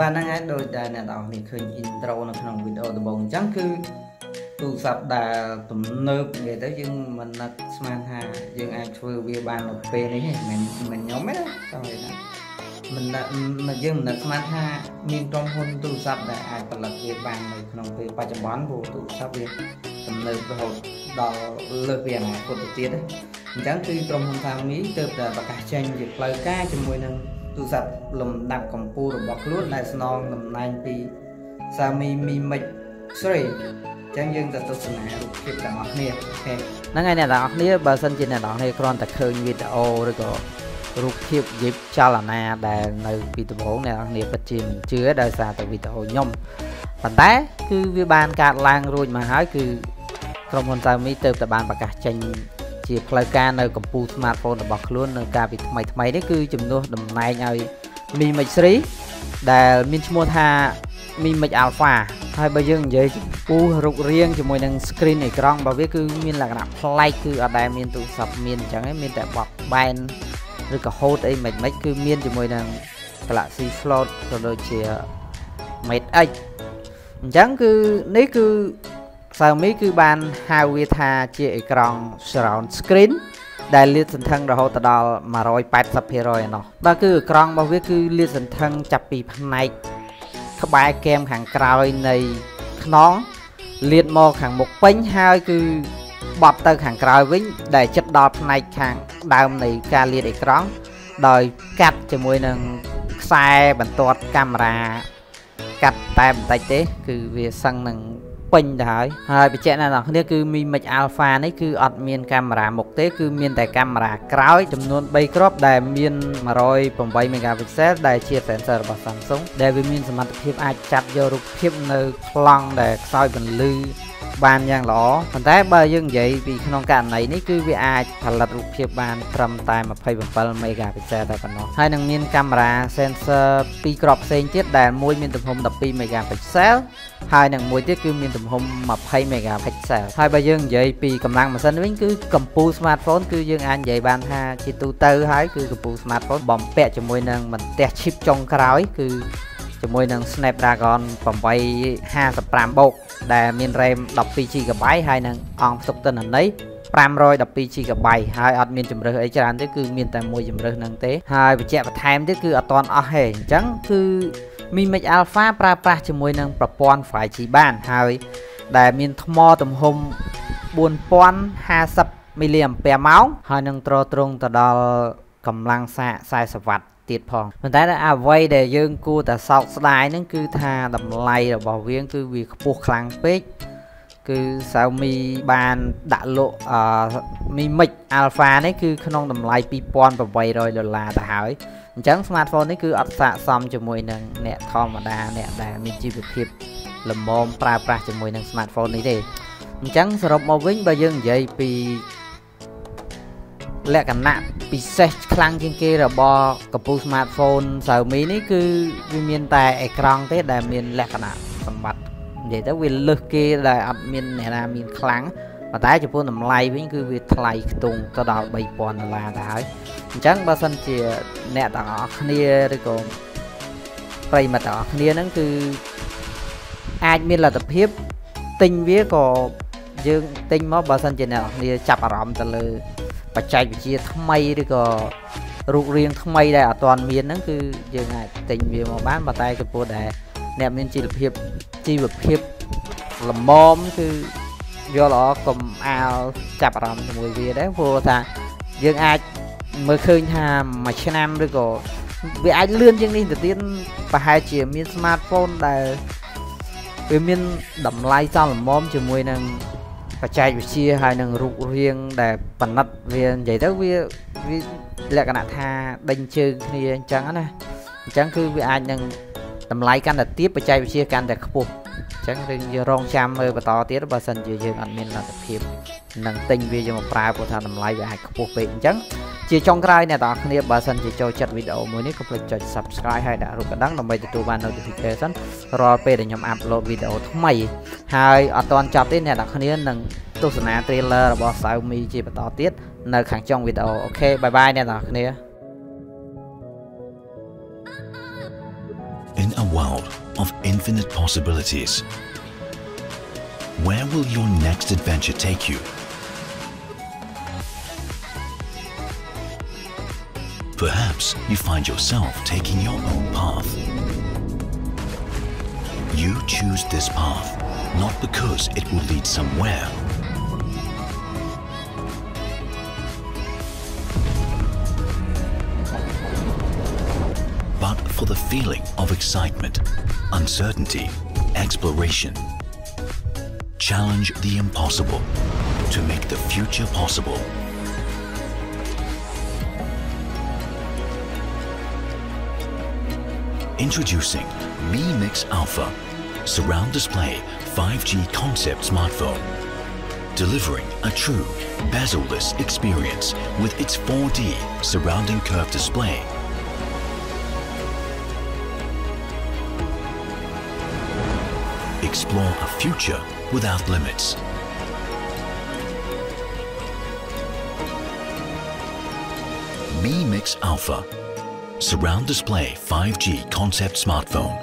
បាទហ្នឹងហើយដូចដែលអ្នកនរគ្នាឃើញ intro នៅក្នុងវីដេអូដំបូងអញ្ចឹងគឺទូរស័ព្ទដែលទំនើបនិយាយទៅយើងមិននឹកស្មានថាយើងអាចធ្វើវាបាននៅពេលនេះទេមិនមិនខ្ញុំទេណាចង់និយាយថាមិនមិនយើងមិននឹកស្មានថាមានក្រុមហ៊ុនទូរស័ព្ទដែលអាចផលិតវាបាននៅក្នុងពេលបច្ចុប្បន្នព្រោះទូរស័ព្ទវាទំនើបរហូតដល់លើសពីអនាគតទៅទៀតអញ្ចឹងគឺក្រុមហ៊ុន Xiaomi ទើបតែប្រកាសចេញជាផ្លូវការជាមួយនឹង ទូរស័ព្ទលំដាប់កម្ពុជារបស់ខ្លួនដែលស្នងតំណែងពី Xiaomi Mi Mix 3ចឹងយើងទៅទស្សនារូបភាពទាំងអស់គ្នាហ្នឹងហើយអ្នកទាំងអស់គ្នាបើសិនជាអ្នកទាំងអស់គ្នាគ្រាន់តែឃើញវីដេអូឬក៏រូបភាពយិបចលនាដែលនៅពីដំបូងអ្នកទាំងអស់គ្នាពិតជាមិនជឿដោយសារតែវីដេអូខ្ញុំប៉ុន្តែគឺវាបានកាត់ឡើងរួចមកហើយគឺក្រុមហ៊ុន Xiaomi ទៅតែបានប្រកាសចេញ ជាផ្លូវការនៅកម្ពុជា smartphone របស់ខ្លួននៅកាលពីថ្មីថ្មីនេះគឺជំនួសតំណែងឲ្យ Mi Mix 3ដែលមានឈ្មោះថា Mi Mix Alpha ហើយបើយើងនិយាយចំពោះរូបរាងជាមួយនឹង screen អេក្រង់របស់វាគឺមានលក្ខណៈប្លែកគឺអត់ដែលមានទូរស័ព្ទមានអញ្ចឹងឯងមានតែបបបែនឬក៏ហូតអីមិនមិនគឺមានជាមួយនឹង Galaxy Float ក៏ដូចជា Mate X អញ្ចឹងគឺនេះគឺ Xiaomi គឺបានហៅវាថាជាអេក្រង់ surround screen ដែលលាតសន្ធឹងរហូតដល់180%ឯណោះបាទគឺអេក្រង់របស់វាគឺលាតសន្ធឹងចាប់ពីផ្នែកក្បែរគែមខាងក្រោយនៃខ្នងលាតមកខាងមុខពេញហើយគឺបត់ទៅខាងក្រោយវិញ ដែលចិត្តដល់ផ្នែកខាងដើមនៃការលាតអេក្រង់ដោយកាត់ជាមួយនឹងខ្សែបន្ទាត់កាមេរ៉ាកាត់តែបន្តិចទេ គឺវាសឹងនឹង ពេញទៅហើយហើយបញ្ជាក់អ្នកនរគ្នាគឺ Mi Mix Alpha នេះគឺអត់មានកាមេរ៉ាមុខទេ គឺមានតែកាមេរ៉ាក្រោយចំនួន3គ្រាប់ដែលមាន108 megapixel ដែលជា sensor របស់ Samsung ដែលវាមានសមត្ថភាពអាចចាប់យករូបភាពនៅប្លង់ដែលខ្សោយពន្លឺ បានយ៉ាងល្អប៉ុន្តែបើយើងនិយាយពីក្នុងករណីនេះគឺវាអាចផលិតរូបភាពបានត្រឹមតែ27 megapixel តែប៉ុណ្ណោះហើយនឹងមានកាមេរ៉ា sensor ពីរគ្រាប់ផ្សេងទៀតដែលមួយមានទំហំ12 megapixel ហើយនឹងមួយទៀតគឺមានទំហំ20 megapixel ហើយបើយើងនិយាយពីកម្លាំងម៉ាស៊ីនវិញគឺកម្ពូល smartphone គឺយើងអាចនិយាយបានថាជាទូទៅហើយគឺកម្ពូល smartphone បំពាក់ជាមួយនឹងបន្ទះ chip ចុងក្រោយគឺ ជាមួយនឹង Snapdragon 855បូកដែលមាន RAM 12GB ហើយនឹងអង្គផ្ទុកទិន្នន័យ 512GB ហើយអត់មានជំរើសអីច្រើនទេគឺមានតែមួយជំរើសហ្នឹងទេហើយបញ្ជាក់បន្ថែមទៀតគឺអត់តន់អស់ទេអញ្ចឹងគឺ Mi Mix Alpha ប្រើប្រាស់ជាមួយនឹងប្រព័ន្ធ 5G បានហើយដែលមានថ្មទំហំ4050មីលីអាំពែម៉ោងហើយនឹងទ្រទ្រង់ទៅដល់កម្លាំងសាក40វ៉ាត់ ទៀតផងប៉ុន្តែអ្វីដែលយើងគួរតែសោកស្ដាយហ្នឹងគឺថាតម្លៃរបស់វាគឺវាខ្ពស់ខ្លាំងពេកគឺ Xiaomi បានដាក់លក់អឺ Mi Mix Alpha នេះគឺក្នុងតម្លៃ2800ដុល្លារទៅហើយអញ្ចឹង smartphone នេះគឺអត់ស័ក្តិសមជាមួយនឹងអ្នកធម្មតាអ្នកដែលមានជីវភាពលំមប្រើប្រាស់ជាមួយនឹង smartphone នេះទេអញ្ចឹងសរុបមកវិញបើយើងនិយាយពី លក្ខណៈពិសេសខ្លាំងជាងគេរបស់កពូ smartphone Xiaomi នេះគឺវាមានតែអេក្រង់ទេដែលមានលក្ខណៈសម្បត្តិនិយាយទៅវាលើសគេដែលអត់មានអ្នកណាមានខ្លាំងប៉ុន្តែចំពោះតម្លៃវិញគឺវាថ្លៃខ្ទង់ទៅដល់3000ដុល្លារទៅហើយអញ្ចឹងបើសិនជាអ្នកទាំងអស់គ្នាឬក៏ប្រិយមិត្តទាំងអស់គ្នាហ្នឹងគឺអាចមានលទ្ធភាពទិញវាក៏យើងទិញមកបើសិនជាអ្នកនរគ្នាចាប់អារម្មណ៍ទៅលើ បច្ចេកវិទ្យាថ្មីឬក៏រូបរាងថ្មីដែលអត់ទាន់មានហ្នឹងគឺយើងអាចទិញវាមកបានប៉ុន្តែចំពោះដែលអ្នកមានជីវភាពជីវភាពល្មមគឺយកល្អកុំអាលចាប់អារម្មណ៍ជាមួយវាដែរព្រោះថាយើងអាចមើលឃើញថាមួយឆ្នាំឬក៏វាអាចលឿនជាងនេះទៅទៀតប្រហែលជាមាន smartphone ដែលវាមានតម្លៃសមល្មមជាមួយនឹង បច្ចេកវិទ្យាហើយនឹងរូបរាងដែលប៉និតវានិយាយទៅវាវាលក្ខណៈថាដេញជើងគ្នាអញ្ចឹងណាអញ្ចឹងគឺវាអាចនឹងតម្លៃកាន់តែទាបបច្ចេកវិទ្យាកាន់តែខ្ពស់អញ្ចឹងយើងយើងរងចាំមើលបន្តទៀតបើសិនជាយើងអត់មានលទ្ធភាពនឹងទិញវាយកមកប្រើព្រោះថាតម្លៃវាអាចខ្ពស់ពេកអញ្ចឹង ជាចុងក្រោយអ្នកទាំងអស់គ្នាបើសិនជាចូលចិត្តវីដេអូមួយនេះកុំភ្លេចចុច Subscribe ហើយដាក់រូបកណ្ដឹងដើម្បីទទួលបាន notification រាល់ពេលដែលខ្ញុំអាប់ឡូតវីដេអូថ្មីហើយអត់ទាន់ចប់ទេអ្នកទាំងអស់គ្នានឹងទស្សនា trailer របស់ Xiaomi ជាបន្តទៀតនៅខាងចុងវីដេអូ okay bye bye អ្នកទាំងអស់គ្នា in a world of infinite possibilities. Where will your next adventure take you? Perhaps you find yourself taking your own path. You choose this path not because it will lead somewhere, but for the feeling of excitement, uncertainty, exploration. Challenge the impossible to make the future possible. Introducing Mi Mix Alpha, surround display 5G concept smartphone. Delivering a true bezel-less experience with its 4D surrounding curved display. Explore a future without limits. Mi Mix Alpha Surround display 5G concept smartphone.